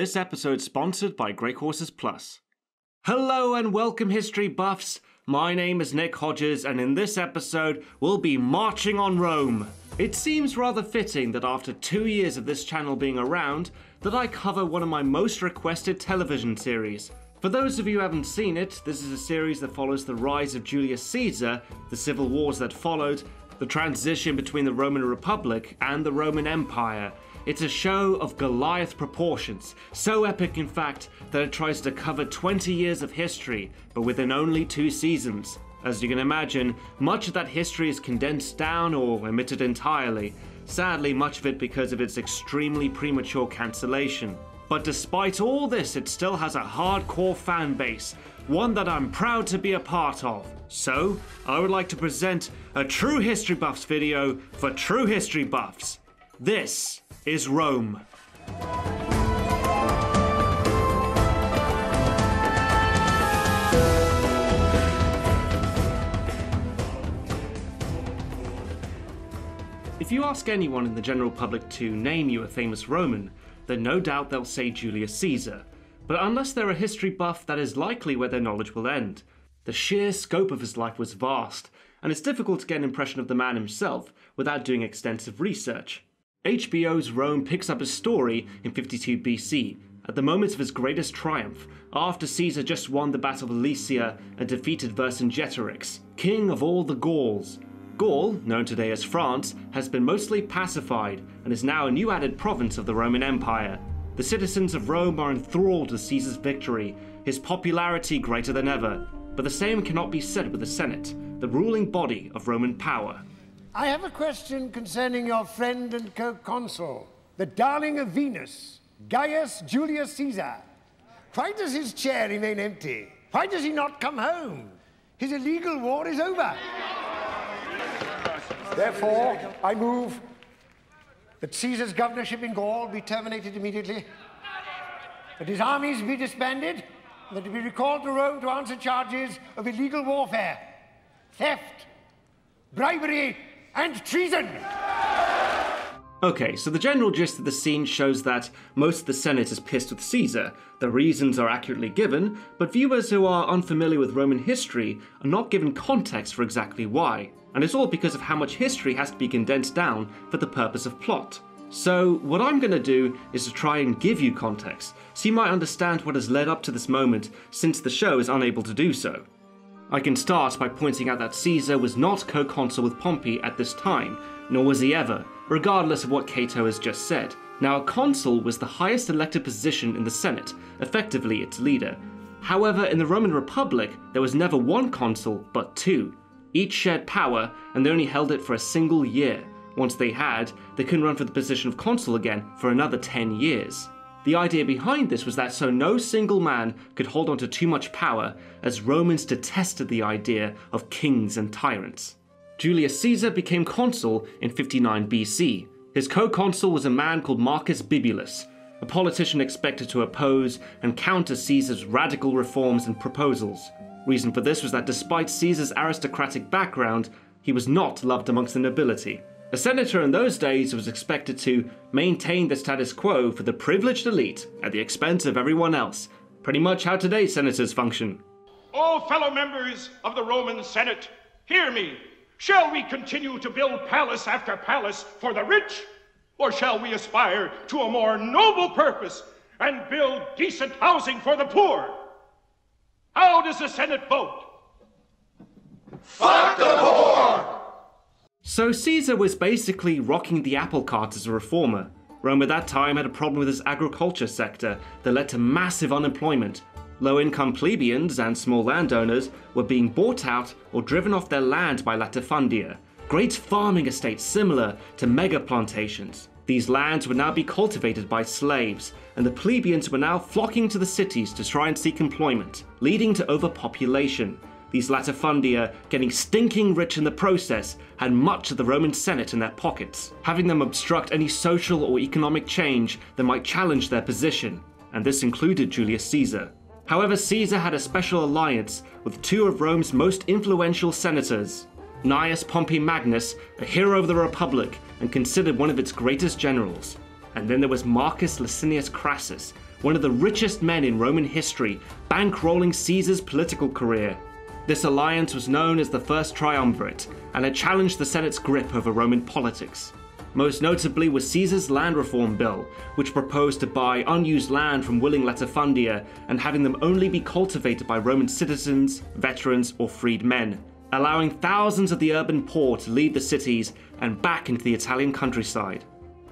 This episode sponsored by Great Courses Plus. Hello and welcome, history buffs. My name is Nick Hodges, and in this episode, we'll be marching on Rome. It seems rather fitting that after two years of this channel being around, that I cover one of my most requested television series. For those of you who haven't seen it, this is a series that follows the rise of Julius Caesar, the civil wars that followed, the transition between the Roman Republic and the Roman Empire. It's a show of Goliath proportions, so epic in fact that it tries to cover 20 years of history, but within only two seasons. As you can imagine, much of that history is condensed down or omitted entirely, sadly, much of it because of its extremely premature cancellation. But despite all this, it still has a hardcore fan base, one that I'm proud to be a part of. So, I would like to present a True History Buffs video for True History Buffs. This is Rome. If you ask anyone in the general public to name you a famous Roman, then no doubt they'll say Julius Caesar. But unless they're a history buff, that is likely where their knowledge will end. The sheer scope of his life was vast, and it's difficult to get an impression of the man himself without doing extensive research. HBO's Rome picks up his story in 52 BC, at the moment of his greatest triumph, after Caesar just won the Battle of Alesia and defeated Vercingetorix, king of all the Gauls. Gaul, known today as France, has been mostly pacified and is now a new added province of the Roman Empire. The citizens of Rome are enthralled with Caesar's victory, his popularity greater than ever. But the same cannot be said with the Senate, the ruling body of Roman power. I have a question concerning your friend and co-consul, the darling of Venus, Gaius Julius Caesar. Why does his chair remain empty? Why does he not come home? His illegal war is over. Therefore, I move that Caesar's governorship in Gaul be terminated immediately, that his armies be disbanded, and that he be recalled to Rome to answer charges of illegal warfare, theft, bribery, and treason. Okay, so the general gist of the scene shows that most of the Senate is pissed with Caesar. The reasons are accurately given, but viewers who are unfamiliar with Roman history are not given context for exactly why. And it's all because of how much history has to be condensed down for the purpose of plot. So, what I'm going to do is to try and give you context, so you might understand what has led up to this moment since the show is unable to do so. I can start by pointing out that Caesar was not co consul with Pompey at this time, nor was he ever, regardless of what Cato has just said. Now, a consul was the highest elected position in the Senate, effectively its leader. However, in the Roman Republic, there was never one consul, but two. Each shared power, and they only held it for a single year. Once they had, they couldn't run for the position of consul again for another 10 years. The idea behind this was that so no single man could hold on to too much power, as Romans detested the idea of kings and tyrants. Julius Caesar became consul in 59 BC. His co consul was a man called Marcus Bibulus, a politician expected to oppose and counter Caesar's radical reforms and proposals. Reason for this was that despite Caesar's aristocratic background, he was not loved amongst the nobility. A senator in those days was expected to maintain the status quo for the privileged elite at the expense of everyone else. Pretty much how today's senators function. All fellow members of the Roman Senate, hear me. Shall we continue to build palace after palace for the rich? Or shall we aspire to a more noble purpose and build decent housing for the poor? How does the Senate vote? Fuck the poor! So Caesar was basically rocking the apple cart as a reformer. Rome at that time had a problem with its agriculture sector that led to massive unemployment. Low income plebeians and small landowners were being bought out or driven off their land by latifundia, great farming estates similar to mega plantations. These lands would now be cultivated by slaves, and the plebeians were now flocking to the cities to try and seek employment, leading to overpopulation. These latifundia, getting stinking rich in the process, had much of the Roman Senate in their pockets, having them obstruct any social or economic change that might challenge their position, and this included Julius Caesar. However, Caesar had a special alliance with two of Rome's most influential senators. Gnaeus Pompey Magnus, a hero of the Republic and considered one of its greatest generals. And then there was Marcus Licinius Crassus, one of the richest men in Roman history, bankrolling Caesar's political career. This alliance was known as the First Triumvirate, and it challenged the Senate's grip over Roman politics. Most notably was Caesar's land reform bill, which proposed to buy unused land from willing latifundia and having them only be cultivated by Roman citizens, veterans, or freed men, allowing thousands of the urban poor to leave the cities and back into the Italian countryside.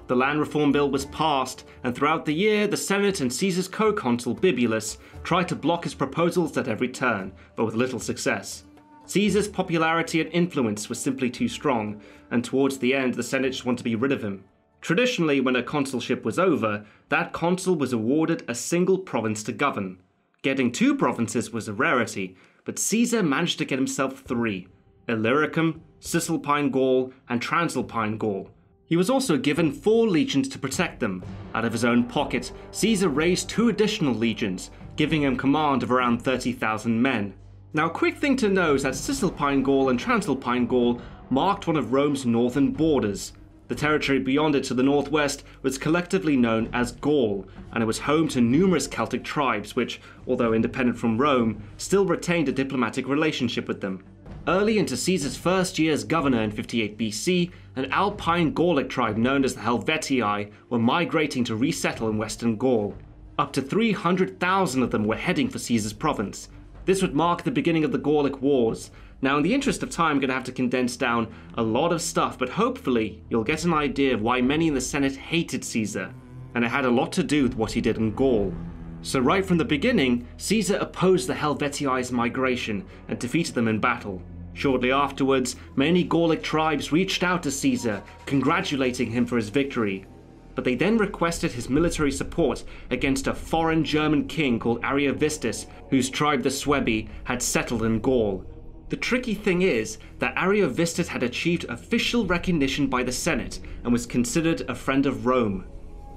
The land reform bill was passed, and throughout the year, the Senate and Caesar's co consul Bibulus tried to block his proposals at every turn, but with little success. Caesar's popularity and influence was simply too strong, and towards the end, the Senate just wanted to be rid of him. Traditionally, when a consulship was over, that consul was awarded a single province to govern. Getting two provinces was a rarity, but Caesar managed to get himself three Illyricum, Cisalpine Gaul, and Transalpine Gaul he was also given four legions to protect them. Out of his own pocket, Caesar raised two additional legions, giving him command of around 30,000 men. Now, a quick thing to know is that Cisalpine Gaul and Transalpine Gaul marked one of Rome's northern borders. The territory beyond it to the northwest was collectively known as Gaul, and it was home to numerous Celtic tribes which, although independent from Rome, still retained a diplomatic relationship with them. Early into Caesar's first year as governor in 58 BC, an Alpine Gallic tribe known as the Helvetii were migrating to resettle in western Gaul. Up to 300,000 of them were heading for Caesar's province. This would mark the beginning of the Gallic Wars. Now, in the interest of time, I'm going to have to condense down a lot of stuff, but hopefully you'll get an idea of why many in the Senate hated Caesar, and it had a lot to do with what he did in Gaul. So, right from the beginning, Caesar opposed the Helvetii's migration and defeated them in battle. Shortly afterwards, many Gallic tribes reached out to Caesar, congratulating him for his victory. But they then requested his military support against a foreign German king called Ariovistus, whose tribe, the Suebi, had settled in Gaul. The tricky thing is that Ariovistus had achieved official recognition by the Senate and was considered a friend of Rome.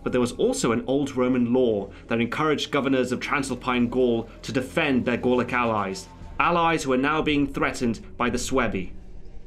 But there was also an old Roman law that encouraged governors of Transalpine Gaul to defend their Gallic allies, allies who are now being threatened by the Suebi.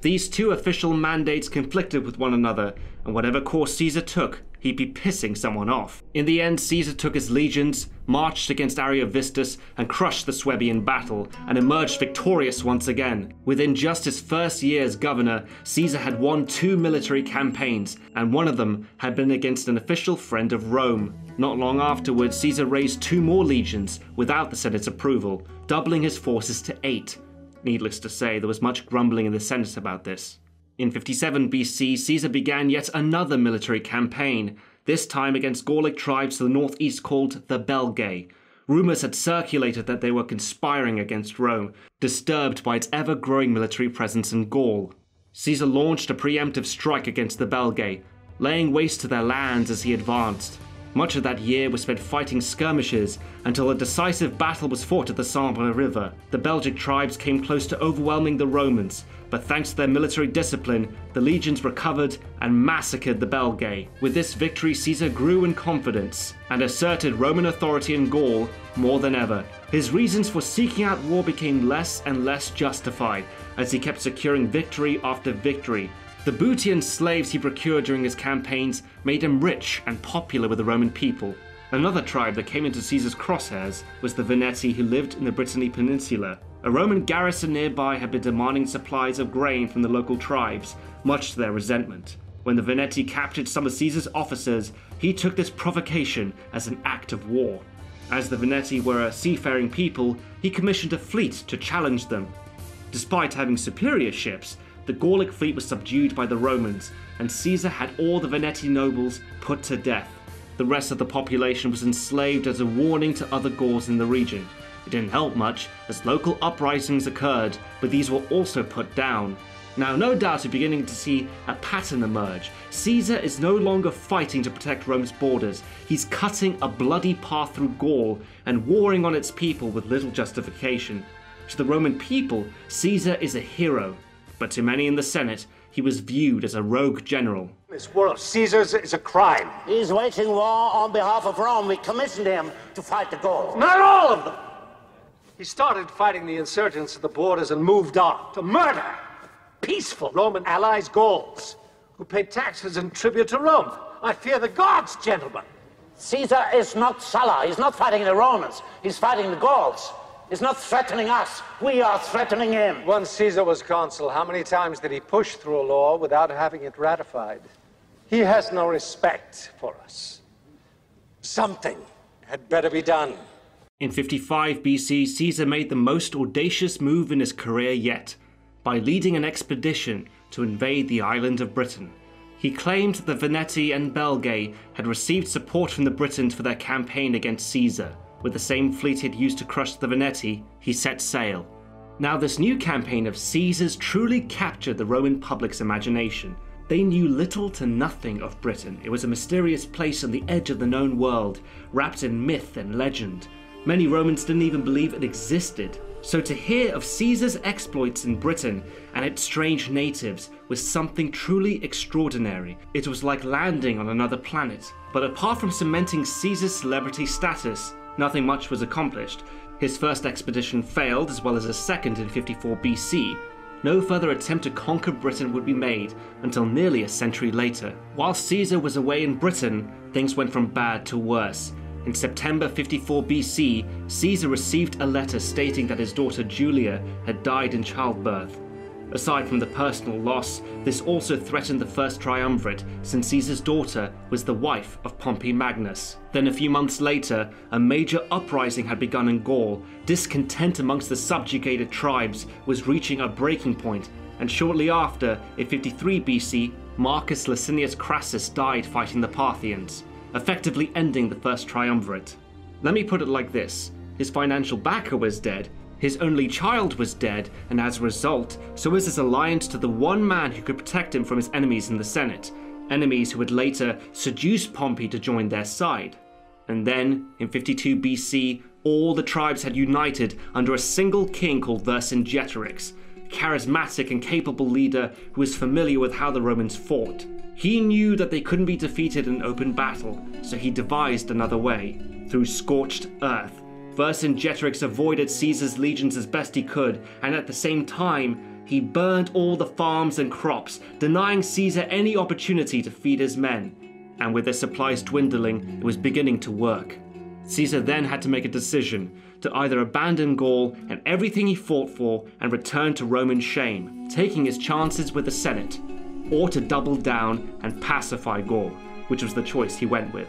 These two official mandates conflicted with one another, and whatever course Caesar took, he'd be pissing someone off. In the end, Caesar took his legions, marched against Ariovistus, and crushed the Suebi in battle, and emerged victorious once again. Within just his first year as governor, Caesar had won two military campaigns, and one of them had been against an official friend of Rome. Not long afterwards, Caesar raised two more legions without the Senate's approval, doubling his forces to eight. Needless to say, there was much grumbling in the Senate about this. In 57 BC, Caesar began yet another military campaign, this time against Gallic tribes to the northeast called the Belgae. Rumours had circulated that they were conspiring against Rome, disturbed by its ever growing military presence in Gaul. Caesar launched a preemptive strike against the Belgae, laying waste to their lands as he advanced. Much of that year was spent fighting skirmishes until a decisive battle was fought at the Sambre River. The Belgic tribes came close to overwhelming the Romans, but thanks to their military discipline, the legions recovered and massacred the Belgae. With this victory, Caesar grew in confidence and asserted Roman authority in Gaul more than ever. His reasons for seeking out war became less and less justified as he kept securing victory after victory, the booty and slaves he procured during his campaigns made him rich and popular with the Roman people. Another tribe that came into Caesar's crosshairs was the Veneti who lived in the Brittany Peninsula. A Roman garrison nearby had been demanding supplies of grain from the local tribes, much to their resentment. When the Veneti captured some of Caesar's officers, he took this provocation as an act of war. As the Veneti were a seafaring people, he commissioned a fleet to challenge them. Despite having superior ships, the Gallic fleet was subdued by the Romans, and Caesar had all the Veneti nobles put to death. The rest of the population was enslaved as a warning to other Gauls in the region. It didn't help much, as local uprisings occurred, but these were also put down. Now, no doubt you're beginning to see a pattern emerge. Caesar is no longer fighting to protect Rome's borders. He's cutting a bloody path through Gaul and warring on its people with little justification. To the Roman people, Caesar is a hero, but to many in the Senate, he was viewed as a rogue general. This war of Caesar's is a crime. He's waging war on behalf of Rome. We commissioned him to fight the Gauls. Not all of them! He started fighting the insurgents at the borders and moved on to murder peaceful Roman allies, Gauls, who paid taxes and tribute to Rome. I fear the gods, gentlemen. Caesar is not Sulla. He's not fighting the Romans. He's fighting the Gauls. He's not threatening us. We are threatening him. Once Caesar was consul, how many times did he push through a law without having it ratified? He has no respect for us. Something had better be done. In 55 BC, Caesar made the most audacious move in his career yet by leading an expedition to invade the island of Britain. He claimed that the Veneti and Belgae had received support from the Britons for their campaign against Caesar. With the same fleet he'd used to crush the Veneti, he set sail. Now, this new campaign of Caesar's truly captured the Roman public's imagination. They knew little to nothing of Britain. It was a mysterious place on the edge of the known world, wrapped in myth and legend. Many Romans didn't even believe it existed. So to hear of Caesar's exploits in Britain and its strange natives was something truly extraordinary. It was like landing on another planet. But apart from cementing Caesar's celebrity status, nothing much was accomplished. His first expedition failed, as well as a second in 54 BC. No further attempt to conquer Britain would be made until nearly a century later. While Caesar was away in Britain, things went from bad to worse. In September 54 BC, Caesar received a letter stating that his daughter Julia had died in childbirth. Aside from the personal loss, this also threatened the first triumvirate, since Caesar's daughter was the wife of Pompey Magnus. Then, a few months later, a major uprising had begun in Gaul. Discontent amongst the subjugated tribes was reaching a breaking point, and shortly after, in 53 BC, Marcus Licinius Crassus died fighting the Parthians effectively ending the first triumvirate. Let me put it like this his financial backer was dead, his only child was dead, and as a result, so was his alliance to the one man who could protect him from his enemies in the Senate, enemies who would later seduce Pompey to join their side. And then, in 52 BC, all the tribes had united under a single king called Vercingetorix, a charismatic and capable leader who was familiar with how the Romans fought. He knew that they couldn't be defeated in open battle, so he devised another way through scorched earth. Vercingetorix avoided Caesar's legions as best he could, and at the same time, he burned all the farms and crops, denying Caesar any opportunity to feed his men. And with their supplies dwindling, it was beginning to work. Caesar then had to make a decision to either abandon Gaul and everything he fought for and return to Roman shame, taking his chances with the Senate, or to double down and pacify Gaul, which was the choice he went with.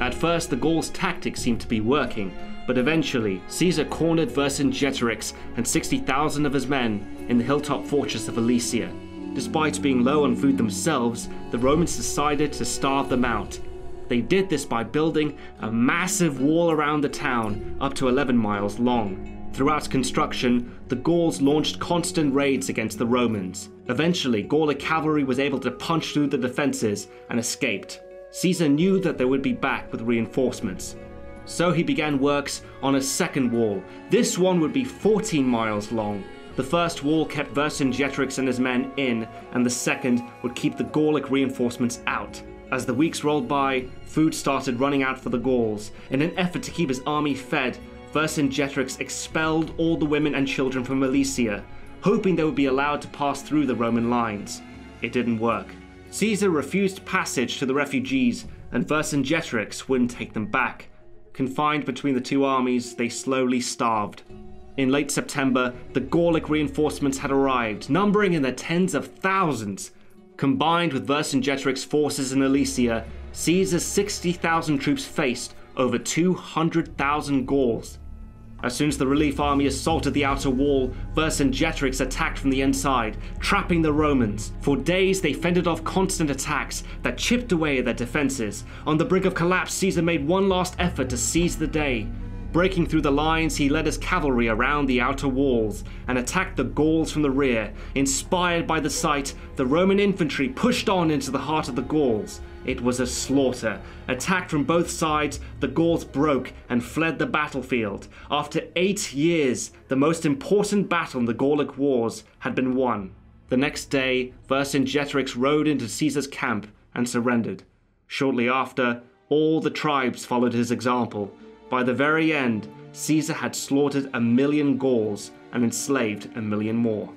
At first, the Gauls' tactics seemed to be working, but eventually, Caesar cornered Vercingetorix and 60,000 of his men in the hilltop fortress of Alesia. Despite being low on food themselves, the Romans decided to starve them out. They did this by building a massive wall around the town, up to 11 miles long. Throughout construction, the Gauls launched constant raids against the Romans. Eventually, Gaulic cavalry was able to punch through the defenses and escaped. Caesar knew that they would be back with reinforcements. So he began works on a second wall. This one would be 14 miles long. The first wall kept Vercingetorix and his men in, and the second would keep the Gaulic reinforcements out. As the weeks rolled by, food started running out for the Gauls. In an effort to keep his army fed, Vercingetorix expelled all the women and children from Alesia, hoping they would be allowed to pass through the Roman lines. It didn't work. Caesar refused passage to the refugees, and Vercingetorix wouldn't take them back. Confined between the two armies, they slowly starved. In late September, the Gaulic reinforcements had arrived, numbering in the tens of thousands. Combined with Vercingetorix's forces in Alesia, Caesar's 60,000 troops faced over 200,000 Gauls. As soon as the relief army assaulted the outer wall, Vercingetorix attacked from the inside, trapping the Romans. For days, they fended off constant attacks that chipped away at their defenses. On the brink of collapse, Caesar made one last effort to seize the day. Breaking through the lines, he led his cavalry around the outer walls and attacked the Gauls from the rear. Inspired by the sight, the Roman infantry pushed on into the heart of the Gauls. It was a slaughter. Attacked from both sides, the Gauls broke and fled the battlefield. After eight years, the most important battle in the Gallic Wars had been won. The next day, Vercingetorix rode into Caesar's camp and surrendered. Shortly after, all the tribes followed his example. By the very end, Caesar had slaughtered a million Gauls and enslaved a million more.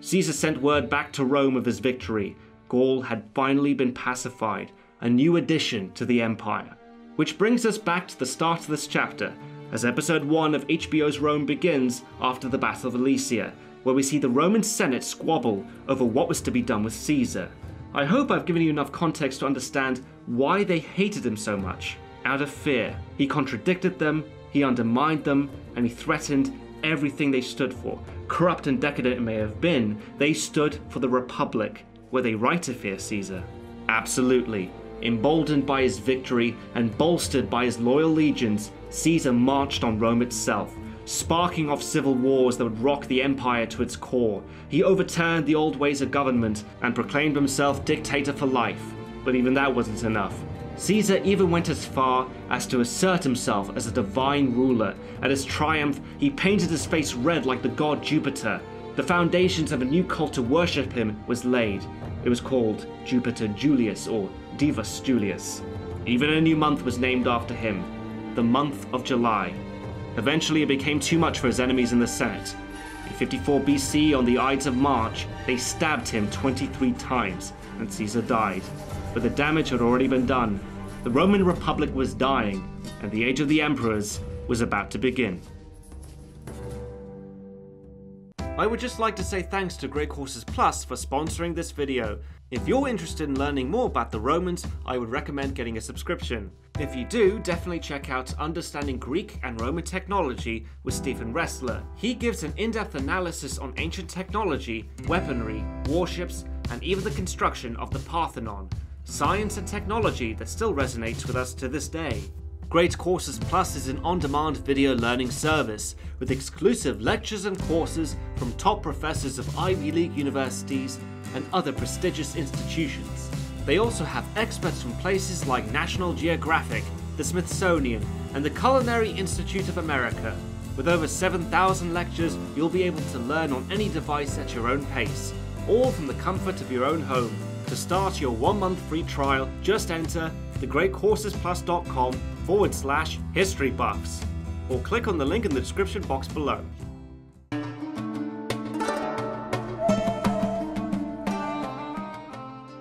Caesar sent word back to Rome of his victory. Gaul had finally been pacified, a new addition to the empire. Which brings us back to the start of this chapter, as episode 1 of HBO's Rome begins after the Battle of Alesia, where we see the Roman Senate squabble over what was to be done with Caesar. I hope I've given you enough context to understand why they hated him so much. Out of fear, he contradicted them, he undermined them, and he threatened everything they stood for. Corrupt and decadent it may have been, they stood for the Republic. Were they right to fear Caesar? Absolutely. Emboldened by his victory and bolstered by his loyal legions, Caesar marched on Rome itself, sparking off civil wars that would rock the empire to its core. He overturned the old ways of government and proclaimed himself dictator for life. But even that wasn't enough. Caesar even went as far as to assert himself as a divine ruler. At his triumph, he painted his face red like the god Jupiter. The foundations of a new cult to worship him was laid. It was called Jupiter Julius or Divus Julius. Even a new month was named after him, the month of July. Eventually, it became too much for his enemies in the Senate. In 54 BC, on the Ides of March, they stabbed him 23 times, and Caesar died. But the damage had already been done. The Roman Republic was dying, and the Age of the Emperors was about to begin. I would just like to say thanks to Great Courses Plus for sponsoring this video. If you're interested in learning more about the Romans, I would recommend getting a subscription. If you do, definitely check out Understanding Greek and Roman Technology with Stephen Ressler. He gives an in-depth analysis on ancient technology, weaponry, warships, and even the construction of the Parthenon. Science and technology that still resonates with us to this day. Great Courses Plus is an on-demand video learning service with exclusive lectures and courses from top professors of Ivy League universities and other prestigious institutions. They also have experts from places like National Geographic, the Smithsonian, and the Culinary Institute of America. With over 7,000 lectures, you'll be able to learn on any device at your own pace, all from the comfort of your own home. To start your one month free trial, just enter thegreatcoursesplus.com forward slash history buffs or click on the link in the description box below.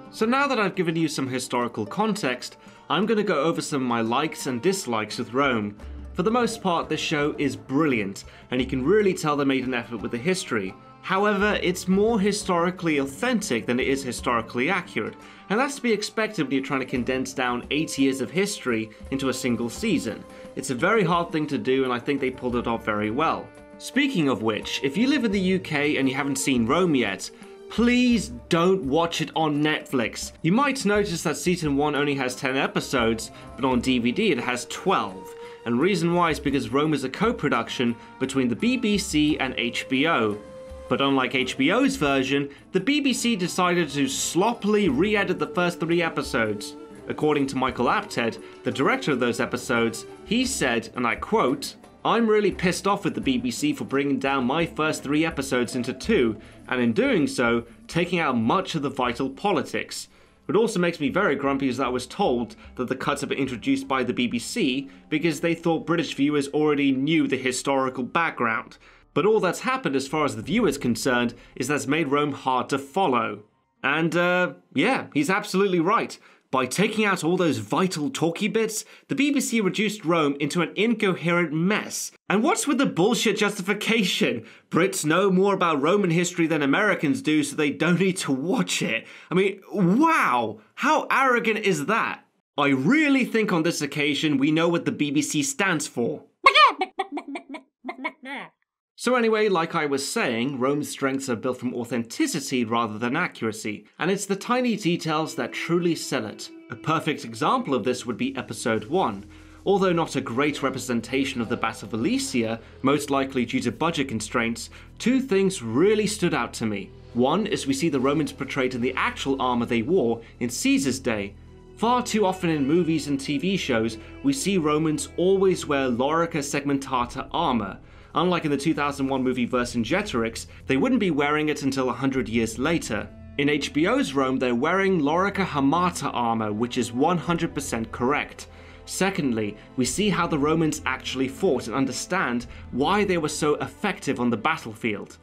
So now that I've given you some historical context, I'm going to go over some of my likes and dislikes with Rome. For the most part, this show is brilliant, and you can really tell they made an effort with the history. However, it's more historically authentic than it is historically accurate, and that's to be expected when you're trying to condense down 8 years of history into a single season. It's a very hard thing to do, and I think they pulled it off very well. Speaking of which, if you live in the UK and you haven't seen Rome yet, please don't watch it on Netflix. You might notice that season 1 only has 10 episodes, but on DVD it has 12. And reason why is because Rome is a co-production between the BBC and HBO. But unlike HBO's version, the BBC decided to sloppily re-edit the first three episodes. According to Michael Apted, the director of those episodes, he said, and I quote, I'm really pissed off with the BBC for bringing down my first three episodes into two, and in doing so, taking out much of the vital politics. It also makes me very grumpy as I was told that the cuts have been introduced by the BBC because they thought British viewers already knew the historical background. But all that's happened as far as the viewer is concerned is that's made Rome hard to follow. And, uh, yeah, he's absolutely right. By taking out all those vital talky bits, the BBC reduced Rome into an incoherent mess. And what's with the bullshit justification? Brits know more about Roman history than Americans do, so they don't need to watch it. I mean, wow! How arrogant is that? I really think on this occasion we know what the BBC stands for. So, anyway, like I was saying, Rome's strengths are built from authenticity rather than accuracy, and it's the tiny details that truly sell it. A perfect example of this would be Episode 1. Although not a great representation of the Battle of Alesia, most likely due to budget constraints, two things really stood out to me. One is we see the Romans portrayed in the actual armour they wore in Caesar's day. Far too often in movies and TV shows, we see Romans always wear Lorica segmentata armour, Unlike in the 2001 movie Vercingetorix, they wouldn't be wearing it until 100 years later. In HBO's Rome, they're wearing Lorica Hamata armor, which is 100% correct. Secondly, we see how the Romans actually fought and understand why they were so effective on the battlefield.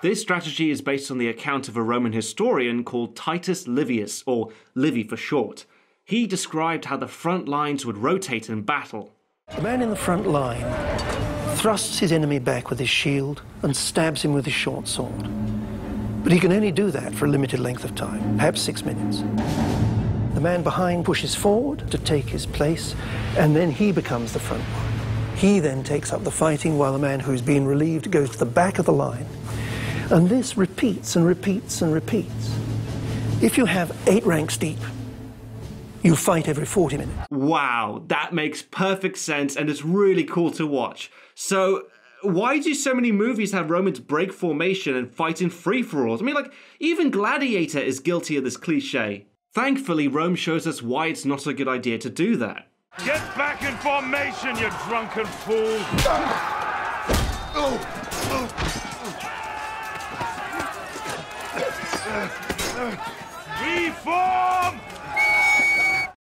This strategy is based on the account of a Roman historian called Titus Livius, or Livy for short. He described how the front lines would rotate in battle. The man in the front line thrusts his enemy back with his shield and stabs him with his short sword. But he can only do that for a limited length of time, perhaps six minutes. The man behind pushes forward to take his place, and then he becomes the front line. He then takes up the fighting while the man who's been relieved goes to the back of the line. And this repeats and repeats and repeats. If you have eight ranks deep, you fight every 40 minutes. Wow, that makes perfect sense and it's really cool to watch. So, why do so many movies have Romans break formation and fight in free for alls? I mean, like, even Gladiator is guilty of this cliche. Thankfully, Rome shows us why it's not a good idea to do that. Get back in formation, you drunken fool! Ah! Oh! Reform!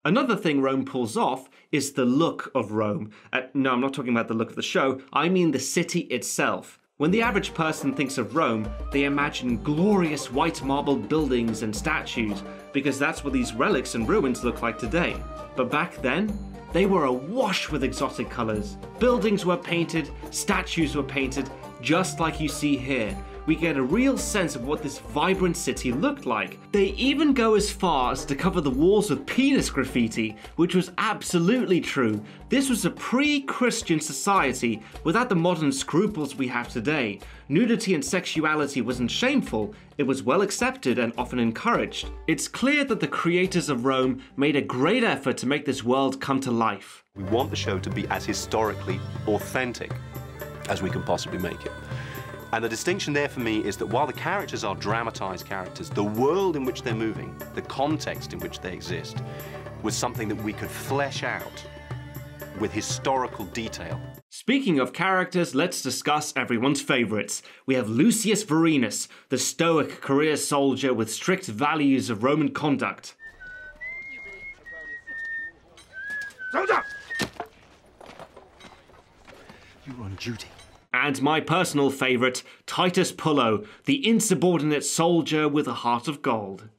Another thing Rome pulls off is the look of Rome. Uh, no, I'm not talking about the look of the show, I mean the city itself. When the average person thinks of Rome, they imagine glorious white marble buildings and statues, because that's what these relics and ruins look like today. But back then, they were awash with exotic colours. Buildings were painted, statues were painted, just like you see here, we get a real sense of what this vibrant city looked like. They even go as far as to cover the walls with penis graffiti, which was absolutely true. This was a pre-Christian society without the modern scruples we have today. Nudity and sexuality wasn't shameful, it was well accepted and often encouraged. It's clear that the creators of Rome made a great effort to make this world come to life. We want the show to be as historically authentic as we can possibly make it. And the distinction there for me is that while the characters are dramatized characters, the world in which they're moving, the context in which they exist, was something that we could flesh out with historical detail. Speaking of characters, let's discuss everyone's favourites. We have Lucius Vorenus, the stoic career soldier with strict values of Roman conduct. Soldier! You're on duty. And my personal favourite, Titus Pullo, the insubordinate soldier with a heart of gold.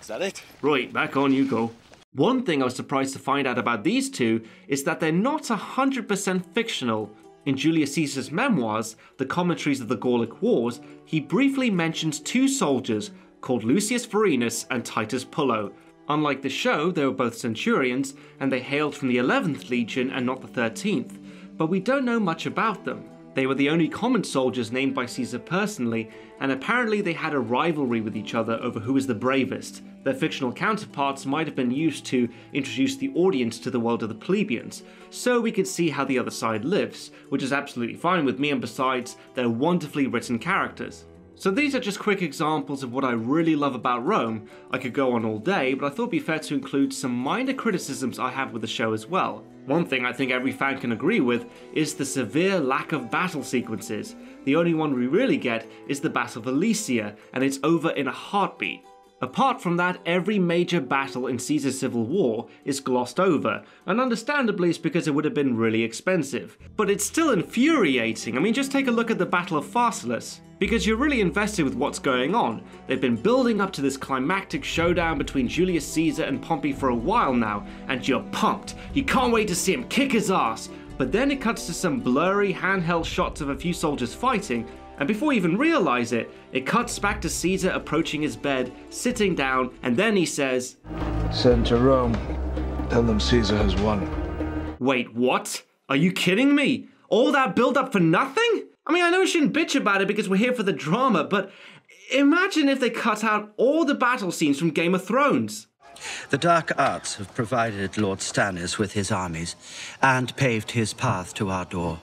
Is that it? Right, back on you go. One thing I was surprised to find out about these two is that they're not 100% fictional. In Julius Caesar's memoirs, The Commentaries of the Gallic Wars, he briefly mentions two soldiers called Lucius Vorenus and Titus Pullo, Unlike the show, they were both centurions, and they hailed from the 11th Legion and not the 13th, but we don't know much about them. They were the only common soldiers named by Caesar personally, and apparently they had a rivalry with each other over who was the bravest. Their fictional counterparts might have been used to introduce the audience to the world of the plebeians, so we could see how the other side lives, which is absolutely fine with me, and besides, they're wonderfully written characters. So these are just quick examples of what I really love about Rome. I could go on all day, but I thought it'd be fair to include some minor criticisms I have with the show as well. One thing I think every fan can agree with is the severe lack of battle sequences. The only one we really get is the Battle of Alesia, and it's over in a heartbeat. Apart from that, every major battle in Caesar's civil war is glossed over, and understandably it's because it would have been really expensive. But it's still infuriating, I mean just take a look at the Battle of Pharsalus because you're really invested with what's going on. They've been building up to this climactic showdown between Julius Caesar and Pompey for a while now, and you're pumped. You can't wait to see him kick his ass. But then it cuts to some blurry handheld shots of a few soldiers fighting, and before you even realize it, it cuts back to Caesar approaching his bed, sitting down, and then he says, Send to Rome. Tell them Caesar has won. Wait, what? Are you kidding me? All that build up for nothing? I mean, I know we shouldn't bitch about it because we're here for the drama, but imagine if they cut out all the battle scenes from Game of Thrones. The dark arts have provided Lord Stannis with his armies and paved his path to our door.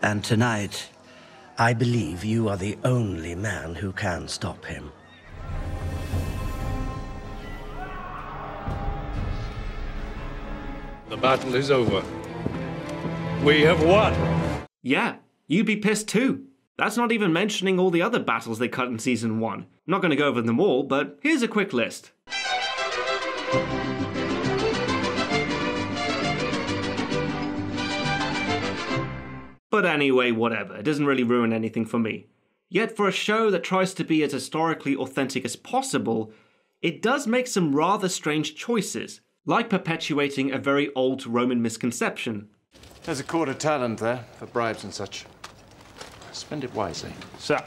And tonight, I believe you are the only man who can stop him. The battle is over. We have won. Yeah, you'd be pissed too. That's not even mentioning all the other battles they cut in Season 1. I'm not going to go over them all, but here's a quick list. But anyway, whatever, it doesn't really ruin anything for me. Yet, for a show that tries to be as historically authentic as possible, it does make some rather strange choices, like perpetuating a very old Roman misconception. There's a court of talent there, for bribes and such. Spend it wisely. Sir.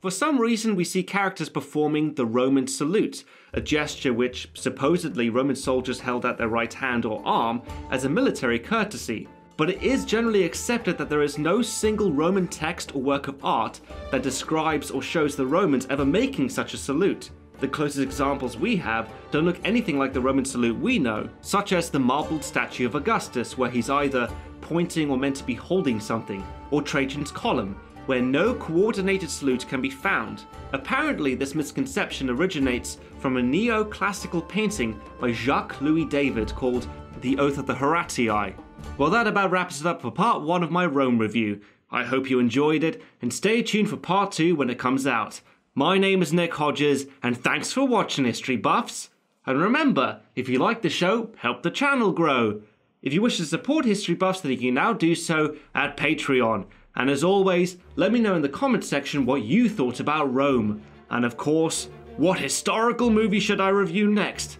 For some reason, we see characters performing the Roman salute, a gesture which supposedly Roman soldiers held out their right hand or arm as a military courtesy. But it is generally accepted that there is no single Roman text or work of art that describes or shows the Romans ever making such a salute. The closest examples we have don't look anything like the Roman salute we know, such as the marbled statue of Augustus, where he's either pointing or meant to be holding something, or Trajan's column, where no coordinated salute can be found. Apparently, this misconception originates from a neoclassical painting by Jacques Louis David called The Oath of the Horatii. Well, that about wraps it up for part one of my Rome review. I hope you enjoyed it, and stay tuned for part two when it comes out. My name is Nick Hodges, and thanks for watching History Buffs. And remember, if you like the show, help the channel grow. If you wish to support History Buffs, then you can now do so at Patreon. And as always, let me know in the comments section what you thought about Rome. And of course, what historical movie should I review next?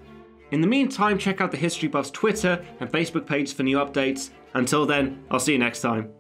In the meantime, check out the History Buffs Twitter and Facebook page for new updates. Until then, I'll see you next time.